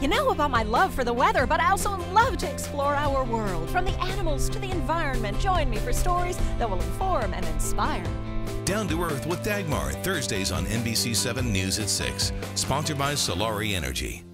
You know about my love for the weather, but I also love to explore our world. From the animals to the environment, join me for stories that will inform and inspire. Down to Earth with Dagmar, Thursdays on NBC7 News at 6. Sponsored by Solari Energy.